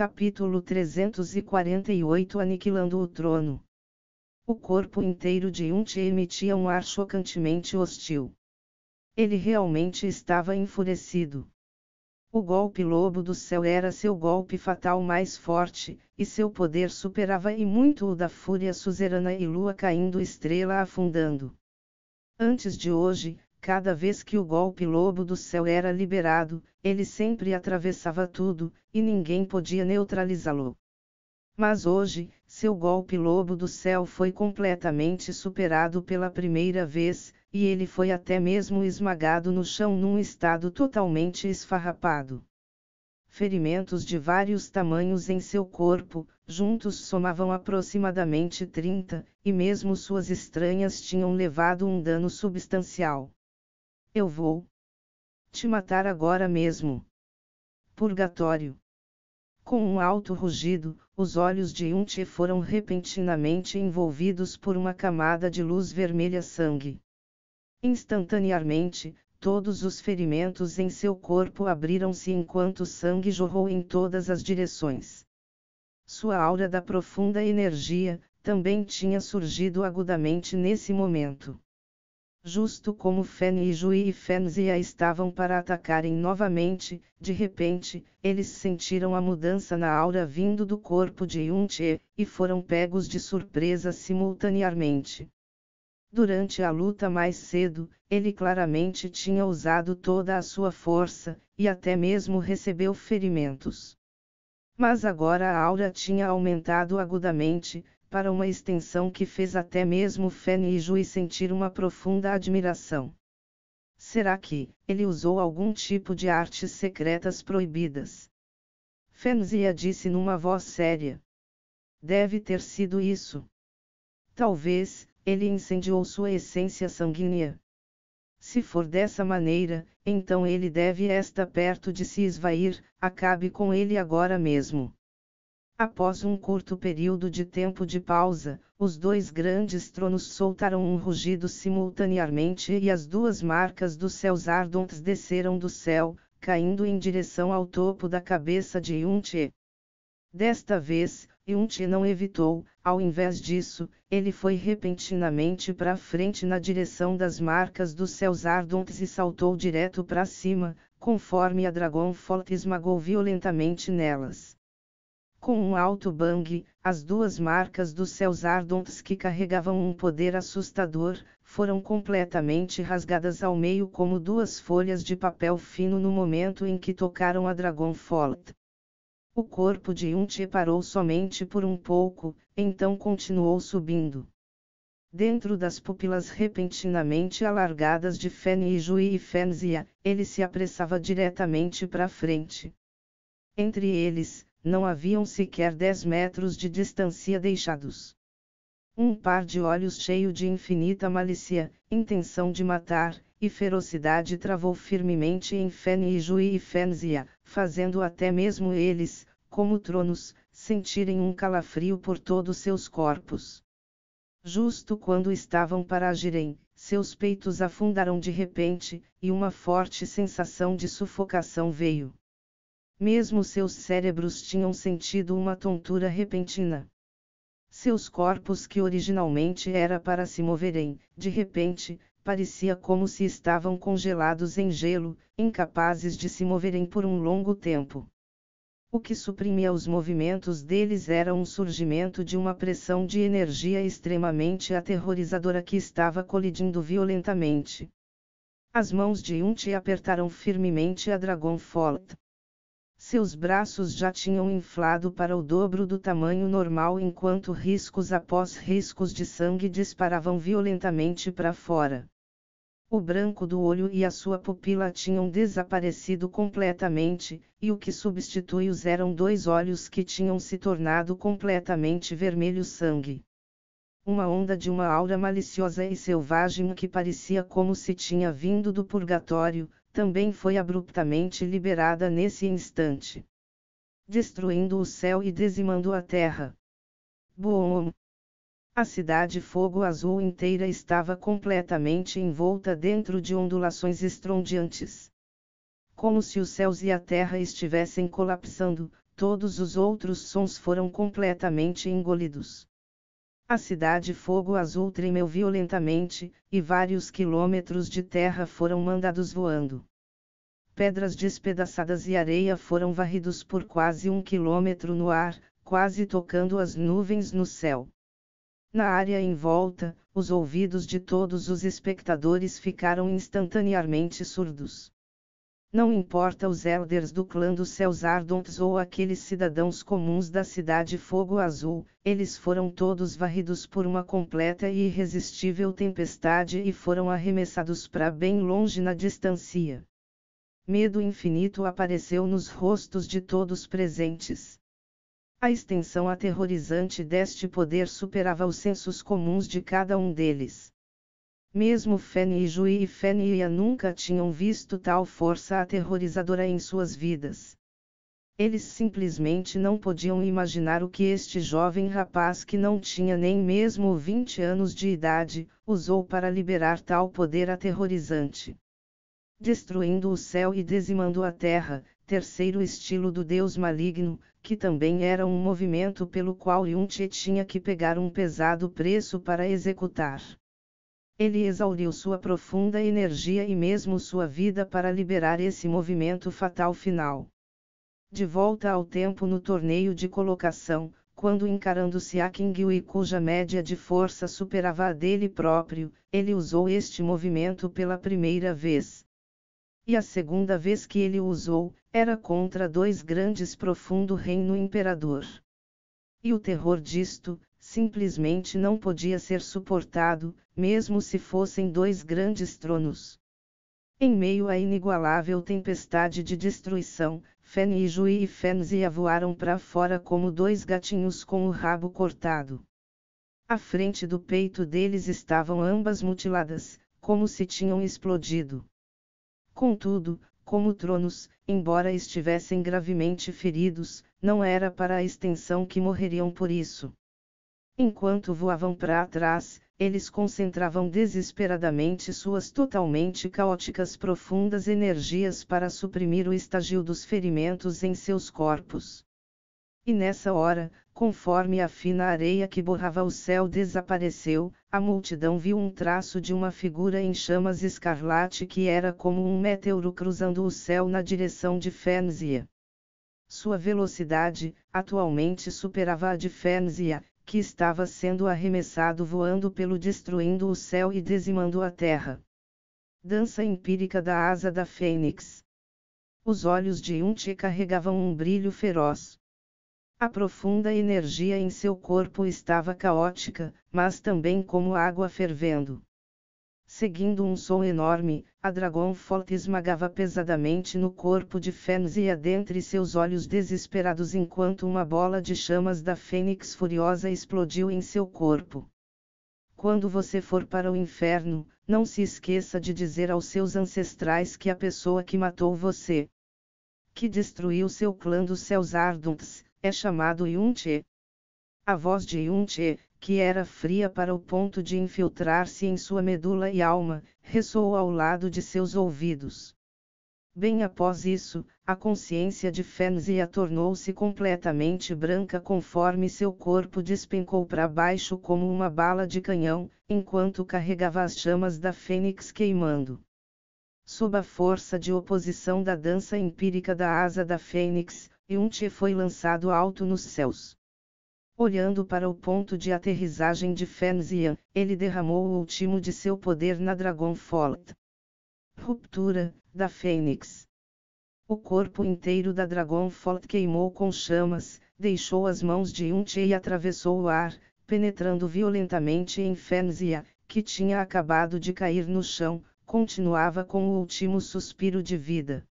Capítulo 348 Aniquilando o trono. O corpo inteiro de Unti emitia um ar chocantemente hostil. Ele realmente estava enfurecido. O golpe lobo do céu era seu golpe fatal mais forte, e seu poder superava e muito o da fúria suzerana e lua caindo estrela afundando. Antes de hoje, cada vez que o golpe lobo do céu era liberado, ele sempre atravessava tudo, e ninguém podia neutralizá-lo. Mas hoje, seu golpe lobo do céu foi completamente superado pela primeira vez, e ele foi até mesmo esmagado no chão num estado totalmente esfarrapado. Ferimentos de vários tamanhos em seu corpo, juntos somavam aproximadamente 30, e mesmo suas estranhas tinham levado um dano substancial. Eu vou te matar agora mesmo. Purgatório. Com um alto rugido, os olhos de Yunti foram repentinamente envolvidos por uma camada de luz vermelha sangue. Instantaneamente, todos os ferimentos em seu corpo abriram-se enquanto sangue jorrou em todas as direções. Sua aura da profunda energia, também tinha surgido agudamente nesse momento. Justo como Fen e Jui e Fenzia estavam para atacarem novamente, de repente, eles sentiram a mudança na aura vindo do corpo de Yunche, e foram pegos de surpresa simultaneamente. Durante a luta mais cedo, ele claramente tinha usado toda a sua força, e até mesmo recebeu ferimentos. Mas agora a aura tinha aumentado agudamente, para uma extensão que fez até mesmo Fen e Jui sentir uma profunda admiração. Será que ele usou algum tipo de artes secretas proibidas? Fenzia disse numa voz séria. Deve ter sido isso. Talvez, ele incendiou sua essência sanguínea. Se for dessa maneira, então ele deve estar perto de se esvair, acabe com ele agora mesmo. Após um curto período de tempo de pausa, os dois grandes tronos soltaram um rugido simultaneamente e as duas marcas dos céus ardentes desceram do céu, caindo em direção ao topo da cabeça de Yunche. Desta vez, Yunchi não evitou, ao invés disso, ele foi repentinamente para frente na direção das marcas dos céus ardentes e saltou direto para cima, conforme a Dragon Fault esmagou violentamente nelas. Com um alto bang, as duas marcas dos céus ardentes que carregavam um poder assustador, foram completamente rasgadas ao meio como duas folhas de papel fino no momento em que tocaram a Dragon Fault. O corpo de Yunti parou somente por um pouco, então continuou subindo. Dentro das pupilas repentinamente alargadas de Fen e Jui e Fenzia, ele se apressava diretamente para frente. Entre eles, não haviam sequer dez metros de distância deixados. Um par de olhos cheio de infinita malícia, intenção de matar, e ferocidade travou firmemente em Fen e Jui e Fenzia, fazendo até mesmo eles, como tronos, sentirem um calafrio por todos seus corpos. Justo quando estavam para agirem, seus peitos afundaram de repente, e uma forte sensação de sufocação veio. Mesmo seus cérebros tinham sentido uma tontura repentina. Seus corpos que originalmente era para se moverem, de repente, parecia como se estavam congelados em gelo, incapazes de se moverem por um longo tempo. O que suprimia os movimentos deles era um surgimento de uma pressão de energia extremamente aterrorizadora que estava colidindo violentamente. As mãos de Unti apertaram firmemente a Dragon Fault. Seus braços já tinham inflado para o dobro do tamanho normal enquanto riscos após riscos de sangue disparavam violentamente para fora. O branco do olho e a sua pupila tinham desaparecido completamente, e o que substitui-os eram dois olhos que tinham se tornado completamente vermelho sangue. Uma onda de uma aura maliciosa e selvagem que parecia como se tinha vindo do purgatório, também foi abruptamente liberada nesse instante. Destruindo o céu e dizimando a terra. Boom! A cidade fogo azul inteira estava completamente envolta dentro de ondulações estrondiantes. Como se os céus e a terra estivessem colapsando, todos os outros sons foram completamente engolidos. A cidade Fogo Azul tremeu violentamente, e vários quilômetros de terra foram mandados voando. Pedras despedaçadas e areia foram varridos por quase um quilômetro no ar, quase tocando as nuvens no céu. Na área em volta, os ouvidos de todos os espectadores ficaram instantaneamente surdos. Não importa os elders do clã dos céus ardentes ou aqueles cidadãos comuns da cidade Fogo Azul, eles foram todos varridos por uma completa e irresistível tempestade e foram arremessados para bem longe na distância. Medo infinito apareceu nos rostos de todos presentes. A extensão aterrorizante deste poder superava os sensos comuns de cada um deles. Mesmo Fanny e Jui e Fenia nunca tinham visto tal força aterrorizadora em suas vidas. Eles simplesmente não podiam imaginar o que este jovem rapaz que não tinha nem mesmo 20 anos de idade, usou para liberar tal poder aterrorizante. Destruindo o céu e dizimando a terra, terceiro estilo do deus maligno, que também era um movimento pelo qual Yunche tinha que pegar um pesado preço para executar. Ele exauriu sua profunda energia e mesmo sua vida para liberar esse movimento fatal final. De volta ao tempo no torneio de colocação, quando encarando King cuja média de força superava a dele próprio, ele usou este movimento pela primeira vez. E a segunda vez que ele usou, era contra dois grandes profundo reino imperador. E o terror disto, simplesmente não podia ser suportado, mesmo se fossem dois grandes tronos. Em meio à inigualável tempestade de destruição, Fen e Jui e Fenzia voaram para fora como dois gatinhos com o rabo cortado. À frente do peito deles estavam ambas mutiladas, como se tinham explodido. Contudo, como tronos, embora estivessem gravemente feridos, não era para a extensão que morreriam por isso. Enquanto voavam para trás, eles concentravam desesperadamente suas totalmente caóticas profundas energias para suprimir o estágio dos ferimentos em seus corpos. E nessa hora, conforme a fina areia que borrava o céu desapareceu, a multidão viu um traço de uma figura em chamas escarlate que era como um meteoro cruzando o céu na direção de Fenzia. Sua velocidade, atualmente superava a de Fenzia, que estava sendo arremessado voando pelo destruindo o céu e dizimando a terra. Dança empírica da asa da fênix. Os olhos de Unti carregavam um brilho feroz. A profunda energia em seu corpo estava caótica, mas também como água fervendo. Seguindo um som enorme, a Dragonfort esmagava pesadamente no corpo de Fenzia dentre seus olhos desesperados enquanto uma bola de chamas da Fênix furiosa explodiu em seu corpo. Quando você for para o inferno, não se esqueça de dizer aos seus ancestrais que a pessoa que matou você, que destruiu seu clã dos céus ardentes, é chamado Yunche. A voz de Yunche, que era fria para o ponto de infiltrar-se em sua medula e alma, ressoou ao lado de seus ouvidos. Bem após isso, a consciência de Fenzia tornou-se completamente branca conforme seu corpo despencou para baixo como uma bala de canhão, enquanto carregava as chamas da fênix queimando. Sob a força de oposição da dança empírica da asa da fênix, Yunche foi lançado alto nos céus. Olhando para o ponto de aterrissagem de Fenzian, ele derramou o último de seu poder na Dragonfort. Ruptura, da Fênix. O corpo inteiro da Dragonfort queimou com chamas, deixou as mãos de Unche e atravessou o ar, penetrando violentamente em Fenzia, que tinha acabado de cair no chão, continuava com o último suspiro de vida.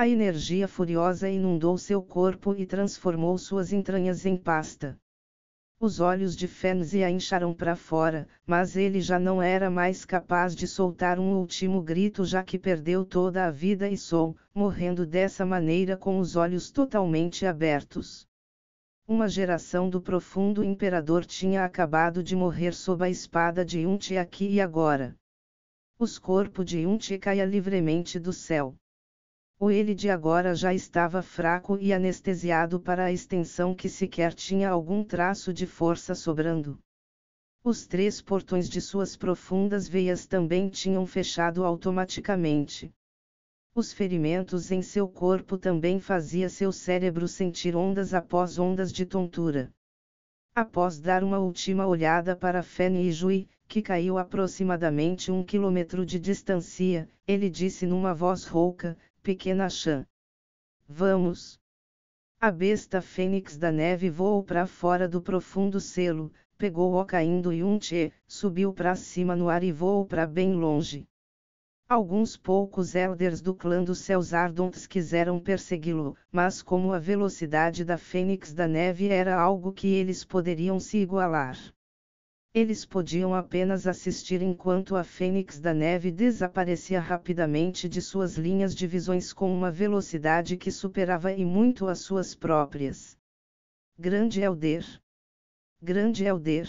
A energia furiosa inundou seu corpo e transformou suas entranhas em pasta. Os olhos de Fenzia incharam para fora, mas ele já não era mais capaz de soltar um último grito já que perdeu toda a vida e som, morrendo dessa maneira com os olhos totalmente abertos. Uma geração do profundo imperador tinha acabado de morrer sob a espada de Unti aqui e agora. Os corpos de Unti caia livremente do céu. O Elide agora já estava fraco e anestesiado para a extensão que sequer tinha algum traço de força sobrando. Os três portões de suas profundas veias também tinham fechado automaticamente. Os ferimentos em seu corpo também fazia seu cérebro sentir ondas após ondas de tontura. Após dar uma última olhada para Fanny e Jui, que caiu aproximadamente um quilômetro de distância, ele disse numa voz rouca, pequena Chan. Vamos. A besta fênix da neve voou para fora do profundo selo, pegou-o caindo e um tchê, subiu para cima no ar e voou para bem longe. Alguns poucos elders do clã dos céus ardentes quiseram persegui-lo, mas como a velocidade da fênix da neve era algo que eles poderiam se igualar. Eles podiam apenas assistir enquanto a fênix da neve desaparecia rapidamente de suas linhas de visões com uma velocidade que superava e muito as suas próprias. Grande Elder! grande Elder.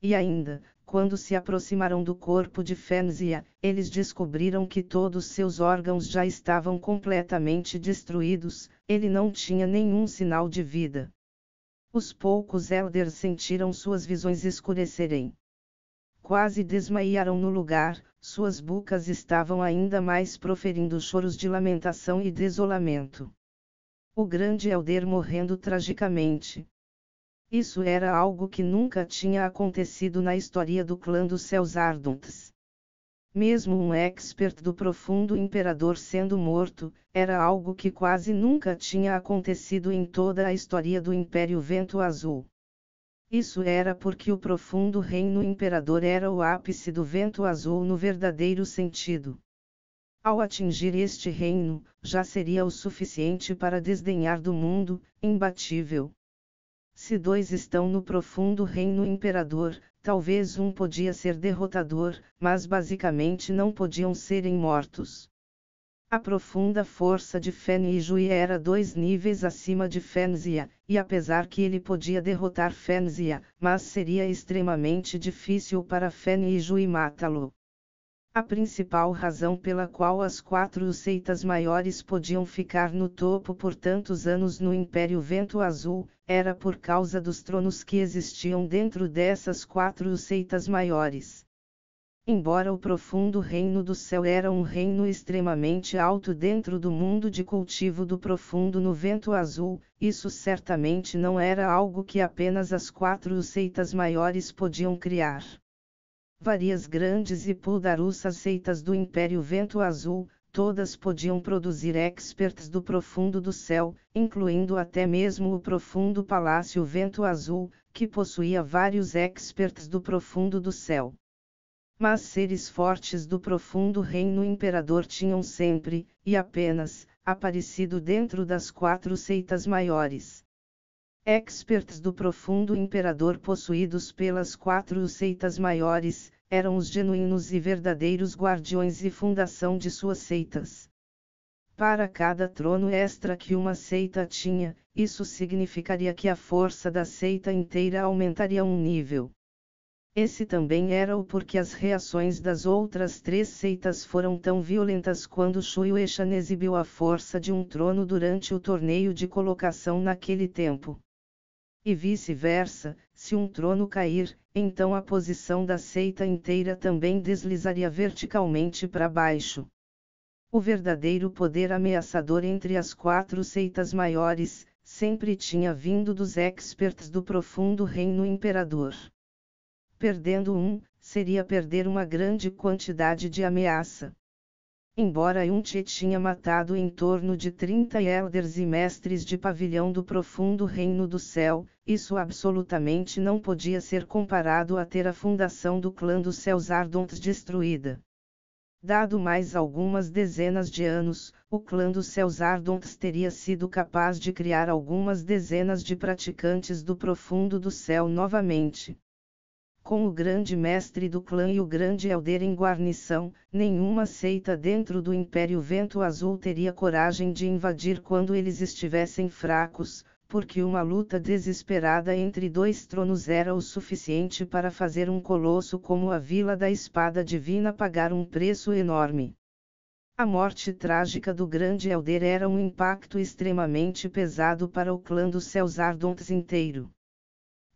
E ainda, quando se aproximaram do corpo de Fenzia, eles descobriram que todos seus órgãos já estavam completamente destruídos, ele não tinha nenhum sinal de vida. Os poucos Elders sentiram suas visões escurecerem. Quase desmaiaram no lugar, suas bocas estavam ainda mais proferindo choros de lamentação e desolamento. O grande Elder morrendo tragicamente. Isso era algo que nunca tinha acontecido na história do clã dos Céus Ardentes. Mesmo um expert do profundo imperador sendo morto, era algo que quase nunca tinha acontecido em toda a história do Império Vento Azul. Isso era porque o profundo reino imperador era o ápice do vento azul no verdadeiro sentido. Ao atingir este reino, já seria o suficiente para desdenhar do mundo, imbatível. Se dois estão no profundo reino imperador, talvez um podia ser derrotador, mas basicamente não podiam serem mortos. A profunda força de Fen e Jui era dois níveis acima de Fenzia, e apesar que ele podia derrotar Fenzia, mas seria extremamente difícil para Fen e Jui matá-lo. A principal razão pela qual as quatro seitas maiores podiam ficar no topo por tantos anos no Império Vento Azul, era por causa dos tronos que existiam dentro dessas quatro seitas maiores. Embora o profundo reino do céu era um reino extremamente alto dentro do mundo de cultivo do profundo no vento azul, isso certamente não era algo que apenas as quatro seitas maiores podiam criar. Várias grandes e puldarussas seitas do Império Vento Azul, todas podiam produzir experts do profundo do céu, incluindo até mesmo o profundo Palácio Vento Azul, que possuía vários experts do profundo do céu. Mas seres fortes do profundo reino imperador tinham sempre, e apenas, aparecido dentro das quatro seitas maiores. Experts do profundo imperador possuídos pelas quatro seitas maiores, eram os genuínos e verdadeiros guardiões e fundação de suas seitas. Para cada trono extra que uma seita tinha, isso significaria que a força da seita inteira aumentaria um nível. Esse também era o porquê as reações das outras três seitas foram tão violentas quando Shueishan exibiu a força de um trono durante o torneio de colocação naquele tempo e vice-versa, se um trono cair, então a posição da seita inteira também deslizaria verticalmente para baixo. O verdadeiro poder ameaçador entre as quatro seitas maiores, sempre tinha vindo dos experts do profundo reino imperador. Perdendo um, seria perder uma grande quantidade de ameaça. Embora Yunche tinha matado em torno de 30 elders e mestres de pavilhão do profundo reino do céu, isso absolutamente não podia ser comparado a ter a fundação do clã dos céus ardentes destruída. Dado mais algumas dezenas de anos, o clã dos céus ardentes teria sido capaz de criar algumas dezenas de praticantes do profundo do céu novamente com o grande mestre do clã e o grande elder em guarnição, nenhuma seita dentro do Império Vento Azul teria coragem de invadir quando eles estivessem fracos, porque uma luta desesperada entre dois tronos era o suficiente para fazer um colosso como a Vila da Espada Divina pagar um preço enorme. A morte trágica do grande Elder era um impacto extremamente pesado para o clã dos Céus Ardontes inteiro.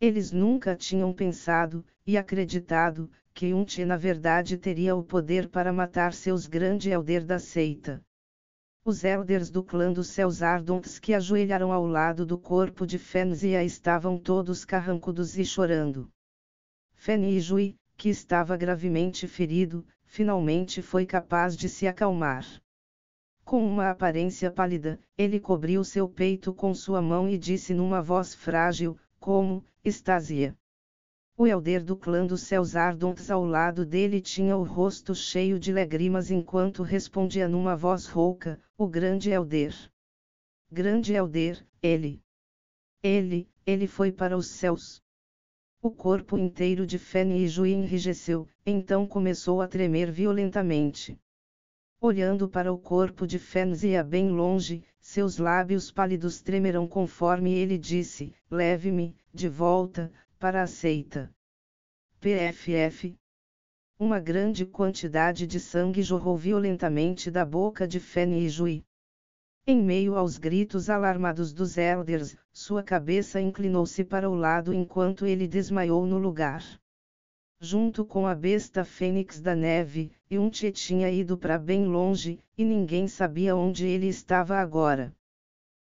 Eles nunca tinham pensado, e acreditado, que Unti na verdade teria o poder para matar seus grande Elder da seita. Os elders do clã dos Céus Ardontes que ajoelharam ao lado do corpo de Fenzia estavam todos carrancudos e chorando. Fenijui, que estava gravemente ferido, finalmente foi capaz de se acalmar. Com uma aparência pálida, ele cobriu seu peito com sua mão e disse numa voz frágil, como, Estasia. O elder do clã dos céus ardontes ao lado dele tinha o rosto cheio de lágrimas enquanto respondia numa voz rouca, o grande elder. Grande elder, ele. Ele, ele foi para os céus. O corpo inteiro de Fanny e Jui enrijeceu, então começou a tremer violentamente. Olhando para o corpo de Fenzia bem longe, seus lábios pálidos tremerão conforme ele disse: Leve-me, de volta, para a seita. PFF. Uma grande quantidade de sangue jorrou violentamente da boca de Fanny e Jui. Em meio aos gritos alarmados dos elders, sua cabeça inclinou-se para o lado enquanto ele desmaiou no lugar. Junto com a besta fênix da neve, Yunche tinha ido para bem longe, e ninguém sabia onde ele estava agora.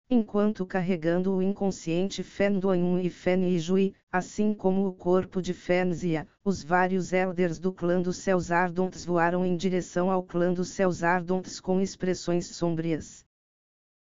Enquanto carregando o inconsciente Fenduanun e Fenijui, assim como o corpo de Fenzia, os vários elders do clã dos Céus Ardontes voaram em direção ao clã dos Céus Ardontes com expressões sombrias.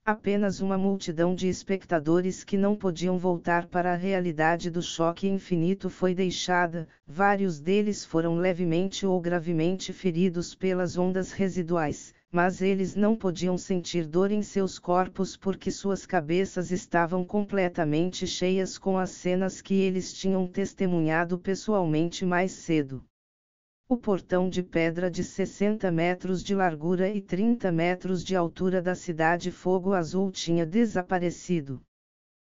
Apenas uma multidão de espectadores que não podiam voltar para a realidade do choque infinito foi deixada, vários deles foram levemente ou gravemente feridos pelas ondas residuais, mas eles não podiam sentir dor em seus corpos porque suas cabeças estavam completamente cheias com as cenas que eles tinham testemunhado pessoalmente mais cedo. O portão de pedra de 60 metros de largura e 30 metros de altura da cidade Fogo Azul tinha desaparecido.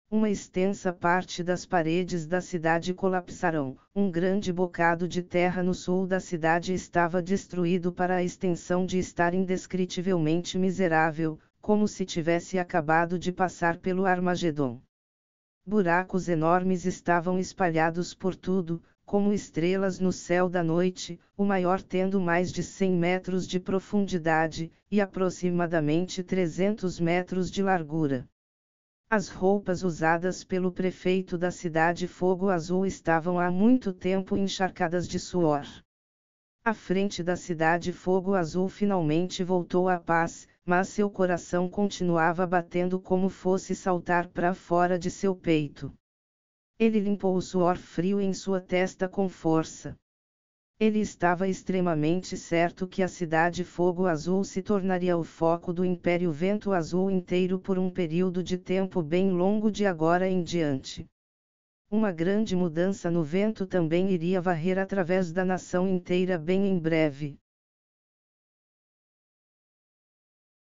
Uma extensa parte das paredes da cidade colapsaram, um grande bocado de terra no sul da cidade estava destruído para a extensão de estar indescritivelmente miserável, como se tivesse acabado de passar pelo Armagedon. Buracos enormes estavam espalhados por tudo, como estrelas no céu da noite, o maior tendo mais de 100 metros de profundidade, e aproximadamente 300 metros de largura. As roupas usadas pelo prefeito da cidade Fogo Azul estavam há muito tempo encharcadas de suor. A frente da cidade Fogo Azul finalmente voltou à paz, mas seu coração continuava batendo como fosse saltar para fora de seu peito. Ele limpou o suor frio em sua testa com força. Ele estava extremamente certo que a cidade Fogo Azul se tornaria o foco do Império Vento Azul inteiro por um período de tempo bem longo de agora em diante. Uma grande mudança no vento também iria varrer através da nação inteira bem em breve.